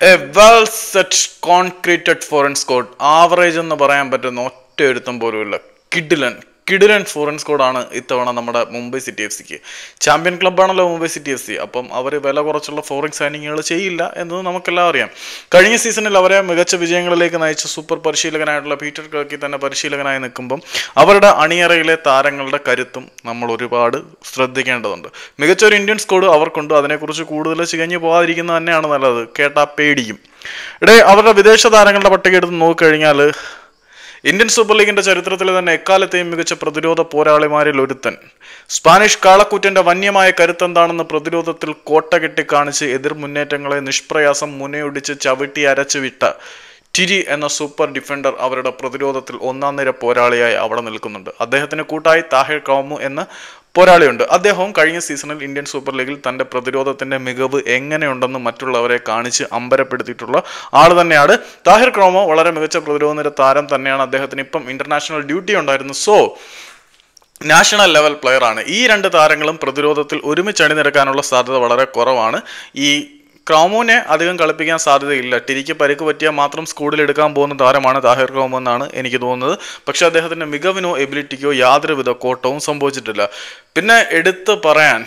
A well set concreted foreign squad average എന്ന് പറയാൻ പറ്റുന്ന ഒറ്റ ഒരുത്തം പോലുമില്ല കിഡിലൻ കിഡിലൻ ഫോറിൻ സ്കോഡാണ് ഇത്തവണ നമ്മുടെ മുംബൈ സിറ്റി എഫ് സിക്ക് ചാമ്പ്യൻ ക്ലബ്ബാണല്ലോ മുംബൈ സിറ്റി എഫ് സി അപ്പം അവർ വില കുറച്ചുള്ള ഫോറിൻ സൈനിങ്ങുകൾ ചെയ്യില്ല എന്നത് നമുക്കെല്ലാം അറിയാം. കഴിഞ്ഞ സീസണിൽ അവരെ മികച്ച വിജയങ്ങളിലേക്ക് നയിച്ച സൂപ്പർ പരിശീലകനായിട്ടുള്ള പീറ്റർ ക്ലർക്കി തന്നെ പരിശീലകനായി നിൽക്കുമ്പം അവരുടെ അണിയറയിലെ താരങ്ങളുടെ കരുത്തും നമ്മൾ ഒരുപാട് ശ്രദ്ധിക്കേണ്ടതുണ്ട്. മികച്ച ഒരു ഇന്ത്യൻ സ്കോഡ് അവർക്കുണ്ട്. അതിനെക്കുറിച്ച് കൂടുതൽ ചികഞ്ഞു പോകാതിരിക്കുന്നത് തന്നെയാണ് നല്ലത്. കേട്ടാ പേടിക്കും ഇടേ അവരുടെ വിദേശ താരങ്ങളുടെ പട്ടിക എടുത്ത് നോക്കിക്കഴിഞ്ഞാൽ ഇന്ത്യൻ സൂപ്പർ ലീഗിന്റെ ചരിത്രത്തിൽ തന്നെ എക്കാലത്തെയും മികച്ച പ്രതിരോധ പോരാളിമാരിൽ ഒരുത്തൻ. സ്പാനിഷ് കാളക്കൂറ്റന്റെ വന്യമായ കരുത്തെന്താണെന്ന് പ്രതിരോധത്തിൽ കോട്ട കെട്ടി കാണിച്ച് എതിർ മുന്നേറ്റങ്ങളെ നിഷ്പ്രയാസം മുനയൊടിച്ച് ചവിട്ടി അരച്ചു വിട്ട ടിരി എന്ന സൂപ്പർ ഡിഫൻഡർ അവരുടെ പ്രതിരോധത്തിൽ ഒന്നാം നിര പോരാളിയായി അവിടെ നിൽക്കുന്നുണ്ട്. അദ്ദേഹത്തിന് കൂട്ടായി താഹിർ കൗമു എന്ന പോരാളിയുണ്ട്. അദ്ദേഹവും കഴിഞ്ഞ സീസണിൽ ഇന്ത്യൻ സൂപ്പർ ലീഗിൽ തന്റെ പ്രതിരോധത്തിന്റെ മികവ് എങ്ങനെയുണ്ടെന്ന് മറ്റുള്ളവരെ കാണിച്ച് അമ്പരപ്പെടുത്തിയിട്ടുള്ള ആൾ തന്നെയാണ്. താഹിർ ക്രോമോ വളരെ മികച്ച പ്രതിരോധ നിര താരം തന്നെയാണ് അദ്ദേഹത്തിന്. ഇപ്പം ഇന്റർനാഷണൽ ഡ്യൂട്ടി ഉണ്ടായിരുന്നു. സോ നാഷണൽ ലെവൽ പ്ലെയർ ആണ്. ഈ രണ്ട് താരങ്ങളും പ്രതിരോധത്തിൽ ഒരുമിച്ച് അണിനിരക്കാനുള്ള സാധ്യത വളരെ കുറവാണ്. ഈ ക്രൗമോനെ അധികം കളിപ്പിക്കാൻ സാധ്യതയില്ല. ടിരിക്ക് പരിക്ക് പറ്റിയാൽ മാത്രം സ്കൂളിൽ എടുക്കാൻ പോകുന്ന താരമാണ് താഹിർ ക്രോമോ എന്നാണ് എനിക്ക് തോന്നുന്നത്. പക്ഷേ അദ്ദേഹത്തിന്റെ മികവിനോ എബിലിറ്റിക്കോ യാതൊരുവിധ കോട്ടവും സംഭവിച്ചിട്ടില്ല. പിന്നെ എടുത്ത് പറയാൻ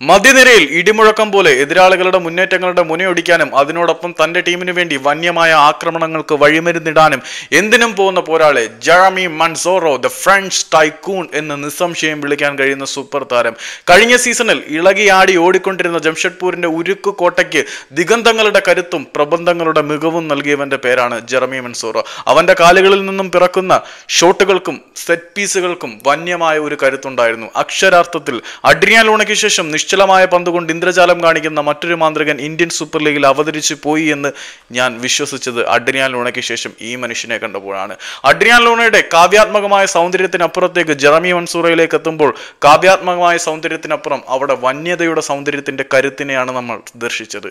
മധ്യനിരയിൽ ഇടിമുഴക്കം പോലെ എതിരാളികളുടെ മുന്നേറ്റങ്ങളുടെ മുനയൊടിക്കാനും അതിനോടൊപ്പം തന്റെ ടീമിന് വേണ്ടി വന്യമായ ആക്രമണങ്ങൾക്ക് വഴിമരുന്നിടാനും എന്തിനും പോകുന്ന പോരാളെ ജറമി മൺസോറോ ദ ഫ്രഞ്ച് ടൈക്കൂൺ എന്ന് നിസ്സംശയം വിളിക്കാൻ കഴിയുന്ന സൂപ്പർ താരം. കഴിഞ്ഞ സീസണിൽ ഇളകിയാടി ഓടിക്കൊണ്ടിരുന്ന ജംഷഡ്പൂരിന്റെ ഉരുക്ക് കോട്ടയ്ക്ക് ദിഗന്ധങ്ങളുടെ കരുത്തും പ്രബന്ധങ്ങളുടെ മികവും നൽകിയവന്റെ പേരാണ് ജെറമി മൺസോറോ അവന്റെ കാലുകളിൽ നിന്നും പിറക്കുന്ന ഷോട്ടുകൾക്കും സെറ്റ് പീസുകൾക്കും വന്യമായ ഒരു കരുത്തുണ്ടായിരുന്നു. അക്ഷരാർത്ഥത്തിൽ അഡ്രിയാൻ ലോണയ്ക്ക് ശേഷം നിശ്ചലമായ പന്തുകൊണ്ട് ഇന്ദ്രജാലം കാണിക്കുന്ന മറ്റൊരു മാന്ത്രികൻ ഇന്ത്യൻ സൂപ്പർ ലീഗിൽ അവതരിച്ചു പോയി എന്ന് ഞാൻ വിശ്വസിച്ചത് അഡ്രിയാൻ ലൂണയ്ക്ക് ശേഷം ഈ മനുഷ്യനെ കണ്ടപ്പോഴാണ്. അഡ്രിയാൻ ലൂണയുടെ കാവ്യാത്മകമായ സൗന്ദര്യത്തിനപ്പുറത്തേക്ക് ജെറമി മൻസൂറയിലേക്ക് എത്തുമ്പോൾ കാവ്യാത്മകമായ സൗന്ദര്യത്തിനപ്പുറം അവിടെ വന്യതയുടെ സൗന്ദര്യത്തിന്റെ കരുത്തിനെയാണ് നമ്മൾ ദർശിച്ചത്.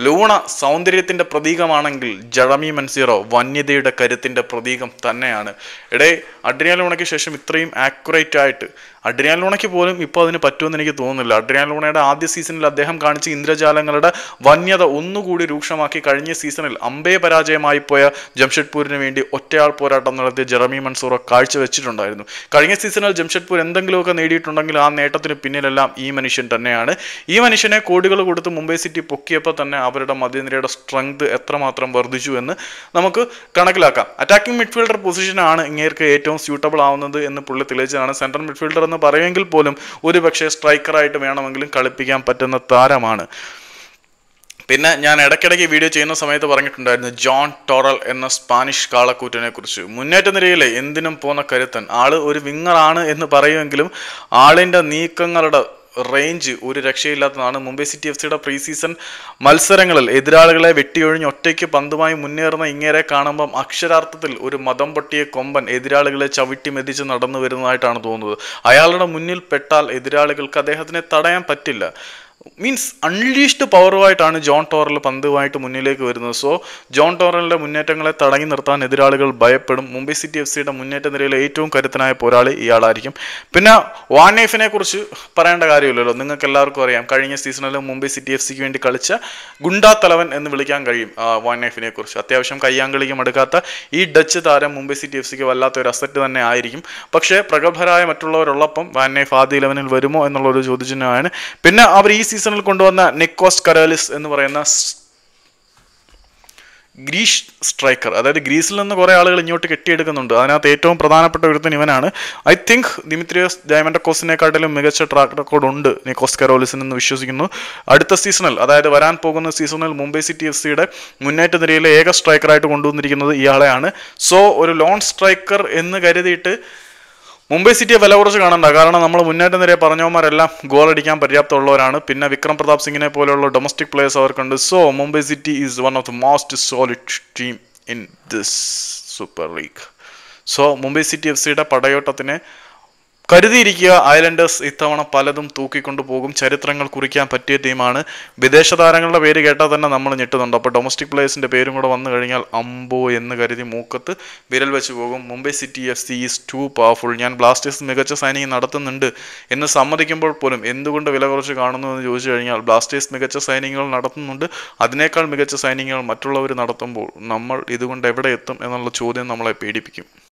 ലൂണ സൗന്ദര്യത്തിന്റെ പ്രതീകമാണെങ്കിൽ ജറമി മൻസീറോ വന്യതയുടെ കരുത്തിന്റെ പ്രതീകം തന്നെയാണ്. ഇടേ അഡ്രിയാൻ ലൂണയ്ക്ക് ശേഷം ഇത്രയും ആക്യുറേറ്റ് ആയിട്ട് അഡ്രിയാൻ ലൂണയ്ക്ക് പോലും ഇപ്പോൾ അതിന് പറ്റുമെന്ന് എനിക്ക് തോന്നുന്നില്ല. അഡ്രിയാൻ ലൂണയുടെ ആദ്യ സീസണിൽ അദ്ദേഹം കാണിച്ച ഇന്ദ്രജാലങ്ങളുടെ വന്യത ഒന്നുകൂടി രൂക്ഷമാക്കി കഴിഞ്ഞ സീസണിൽ അമ്പേ പരാജയമായി പോയ ജംഷഡ്പൂരിന് വേണ്ടി ഒറ്റയാൾ പോരാട്ടം നടത്തിയ ജെറമി മൻസൂറ കാഴ്ചവെച്ചിട്ടുണ്ടായിരുന്നു. കഴിഞ്ഞ സീസണിൽ ജംഷഡ്പൂർ എന്തെങ്കിലുമൊക്കെ നേടിയിട്ടുണ്ടെങ്കിൽ ആ നേട്ടത്തിന് പിന്നിലെല്ലാം ഈ മനുഷ്യൻ തന്നെയാണ്. ഈ മനുഷ്യനെ കോടികൾ കൊടുത്ത് മുംബൈ സിറ്റി പൊക്കിയപ്പോൾ തന്നെ അവരുടെ മധ്യനിരയുടെ സ്ട്രെങ്ത് എത്രമാത്രം വർദ്ധിച്ചു എന്ന് നമുക്ക് കണക്കിലാക്കാം. അറ്റാക്കിംഗ് മിഡ്ഫീൽഡർ പൊസിഷനാണ് ഇങ്ങേർക്ക് ഏറ്റവും സ്യൂട്ടബിൾ ആവുന്നത് എന്ന് പുള്ളി തെളിയിച്ചതാണ്. സെൻട്രൽ മിഡ്ഫീൽഡർ എന്ന് പറയുമെങ്കിൽ പോലും ഒരു പക്ഷേ സ്ട്രൈക്കറായിട്ട് വേണമെങ്കിലും കളിപ്പിക്കാൻ പറ്റുന്ന താരമാണ്. പിന്നെ ഞാൻ ഇടയ്ക്കിടയ്ക്ക് വീഡിയോ ചെയ്യുന്ന സമയത്ത് പറഞ്ഞിട്ടുണ്ടായിരുന്നു ജോൺ ടോറൽ എന്ന സ്പാനിഷ് കാളക്കൂറ്റനെ കുറിച്ച് മുന്നേറ്റ നിരയിലെ എന്തിനും പോന്ന കരുത്തൻ. ആൾ ഒരു വിങ്ങറാണ് എന്ന് പറയുമെങ്കിലും ആളിന്റെ നീക്കങ്ങളുടെ റേഞ്ച് ഒരു രക്ഷയില്ലാത്തതാണ്. മുംബൈ സിറ്റി എഫ് സിയുടെ പ്രീ സീസൺ മത്സരങ്ങളിൽ എതിരാളികളെ വെട്ടിയൊഴിഞ്ഞ് ഒറ്റയ്ക്ക് പന്തുമായി മുന്നേറുന്ന ഇങ്ങേരെ കാണുമ്പം അക്ഷരാർത്ഥത്തിൽ ഒരു മതം പൊട്ടിയ കൊമ്പൻ എതിരാളികളെ ചവിട്ടി മെതിച്ച് നടന്നു വരുന്നതായിട്ടാണ് തോന്നുന്നത്. അയാളുടെ മുന്നിൽ പെട്ടാൽ എതിരാളികൾക്ക് അദ്ദേഹത്തിനെ തടയാൻ പറ്റില്ല. മീൻസ് അൺലീഷ്ഡ് പവറുമായിട്ടാണ് ജോൺ ടോറൽ പന്തുമായിട്ട് മുന്നിലേക്ക് വരുന്നത്. സോ ജോൺ ടോറലിന്റെ മുന്നേറ്റങ്ങളെ തടഞ്ഞു നിർത്താൻ എതിരാളികൾ ഭയപ്പെടും. മുംബൈ സിറ്റി എഫ് സിയുടെ മുന്നേറ്റ നിരയിലെ ഏറ്റവും കരുത്തനായ പോരാളി ഇയാളായിരിക്കും. പിന്നെ വാനേഫിനെ കുറിച്ച് പറയേണ്ട കാര്യമില്ലല്ലോ. നിങ്ങൾക്ക് എല്ലാവർക്കും അറിയാം. കഴിഞ്ഞ സീസണിൽ മുംബൈ സിറ്റി എഫ് സിക്ക് വേണ്ടി കളിച്ച ഗുണ്ടാ തലവൻ എന്ന് വിളിക്കാൻ കഴിയും വാനേഫിനെ കുറിച്ച്. അത്യാവശ്യം കയ്യാങ്കളിക്കും എടുക്കാത്ത ഈ ഡച്ച് താരം മുംബൈ സിറ്റി എഫ് സിക്ക് വല്ലാത്ത ഒരു അസറ്റ് തന്നെ ആയിരിക്കും. പക്ഷേ പ്രഗത്ഭരായ മറ്റുള്ളവരുള്ളപ്പം വാനേഫ് ആദ്യ ഇലവനിൽ വരുമോ എന്നുള്ളൊരു ചോദ്യചിഹ്നമാണ്. പിന്നെ അവർ ഈ സീസണിൽ കൊണ്ടുവന്ന നിക്കോസ് കരാലിസ് എന്ന് പറയുന്ന ഗ്രീഷ് സ്ട്രൈക്കർ. അതായത് ഗ്രീസിൽ നിന്ന് കുറേ ആളുകൾ ഇങ്ങോട്ട് കെട്ടിയെടുക്കുന്നുണ്ട്. അതിനകത്ത് ഏറ്റവും പ്രധാനപ്പെട്ട ഒരുത്തൻ ഇവനാണ്. ഐ തിങ്ക് ദിമിത്രിയോസ് ഡയമൻഡക്കോസിനെക്കാട്ടിലും മികച്ച ട്രാക്ക് റെക്കോർഡ് ഉണ്ട് നിക്കോസ് കരോലിസിന് എന്ന് വിശ്വസിക്കുന്നു. അടുത്ത സീസണിൽ അതായത് വരാൻ പോകുന്ന സീസണിൽ മുംബൈ സിറ്റി എഫ് സിയുടെ മുന്നേറ്റ നിരയിലെ ഏക സ്ട്രൈക്കറായിട്ട് കൊണ്ടുവന്നിരിക്കുന്നത് ഇയാളെയാണ്. സോ ഒരു ലോൺ സ്ട്രൈക്കർ എന്ന് കരുതിയിട്ട് മുംബൈ സിറ്റിയെ വില കുറച്ച് കാണണ്ട. കാരണം നമ്മൾ മുന്നേറ്റം നിരയെ പറഞ്ഞവന്മാരെല്ലാം ഗോൾ അടിക്കാൻ പര്യാപ്തമുള്ളവരാണ്. പിന്നെ വിക്രം പ്രതാപ് സിംഗിനെ പോലെയുള്ള ഡൊമസ്റ്റിക് പ്ലേയേഴ്സ് അവർക്കുണ്ട്. So Mumbai City is one of the most solid team in this super league so Mumbai City F സിയുടെ പടയോട്ടത്തിനെ കരുതിയിരിക്കുക ഐലൻഡേഴ്സ് ഇത്തവണ പലതും തൂക്കിക്കൊണ്ടു പോകും. ചരിത്രങ്ങൾ കുറിക്കാൻ പറ്റിയ ടീമാണ്. വിദേശ താരങ്ങളുടെ പേര് കേട്ടാൽ തന്നെ നമ്മൾ ഞെട്ടുന്നുണ്ട്. അപ്പോൾ ഡൊമസ്റ്റിക് പ്ലേയേഴ്സിന്റെ പേരും കൂടെ വന്നു കഴിഞ്ഞാൽ അമ്പോ എന്ന് കരുതി മൂക്കത്ത് വിരൽ വെച്ച് പോകും. Mumbai City F C is too powerful ഞാൻ ബ്ലാസ്റ്റേഴ്സ് മികച്ച സൈനിങ് നടത്തുന്നുണ്ട് എന്ന് സമ്മതിക്കുമ്പോൾ പോലും എന്തുകൊണ്ട് വില കുറച്ച് കാണുന്നു എന്ന് ചോദിച്ചു കഴിഞ്ഞാൽ ബ്ലാസ്റ്റേഴ്സ് മികച്ച സൈനിങ്ങുകൾ നടത്തുന്നുണ്ട്. അതിനേക്കാൾ മികച്ച സൈനിങ്ങുകൾ മറ്റുള്ളവർ നടത്തുമ്പോൾ നമ്മൾ ഇതുകൊണ്ട് എവിടെ എത്തും എന്നുള്ള ചോദ്യം നമ്മളെ പേടിപ്പിക്കും